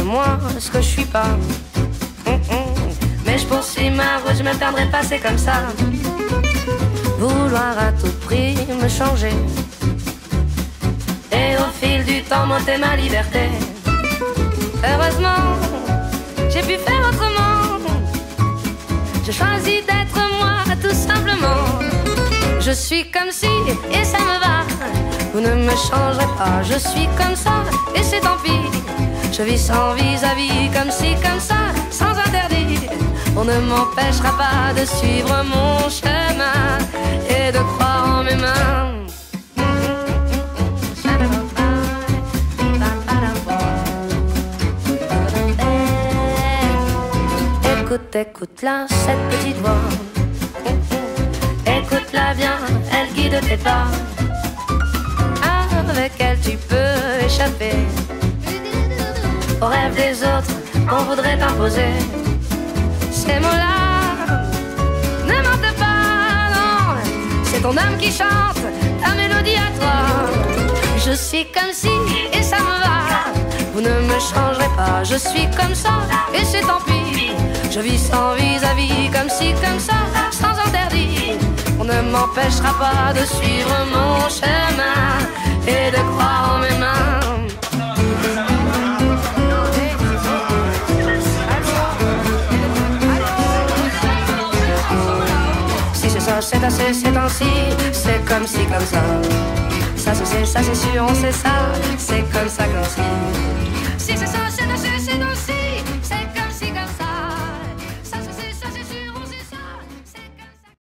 moi ce que je suis pas. Hum, hum. Mais je poursuis ma route, je me perdrai pas, c'est comme ça. Vouloir à tout prix me changer. Et au fil du temps, monter ma liberté. Heureusement, j'ai pu faire autrement. Je choisis d'être moi, tout simplement. Je suis comme si, et ça me va. Vous ne me changerez pas, je suis comme ça, et c'est tant pis. Je vis sans vis-à-vis, comme si, comme ça, sans interdit. On ne m'empêchera pas de suivre mon chemin et de croire en mes mains. Écoute, écoute-la, cette petite voix. Écoute-la bien, elle guide tes pas. Aux rêves des autres qu'on voudrait t'imposer. Ces mots-là ne mentent pas, non. C'est ton âme qui chante ta mélodie à toi. Je suis comme si, et ça me va. Vous ne me changerez pas, je suis comme ça, et c'est tant pis. Je vis sans vis-à-vis, comme si, comme ça, sans interdit. On ne m'empêchera pas de suivre mon chemin ça, c'est assez, c'est ainsi, c'est comme si, comme ça. Ça, c'est ça, c'est sûr, on sait ça, c'est comme ça, c'est ça.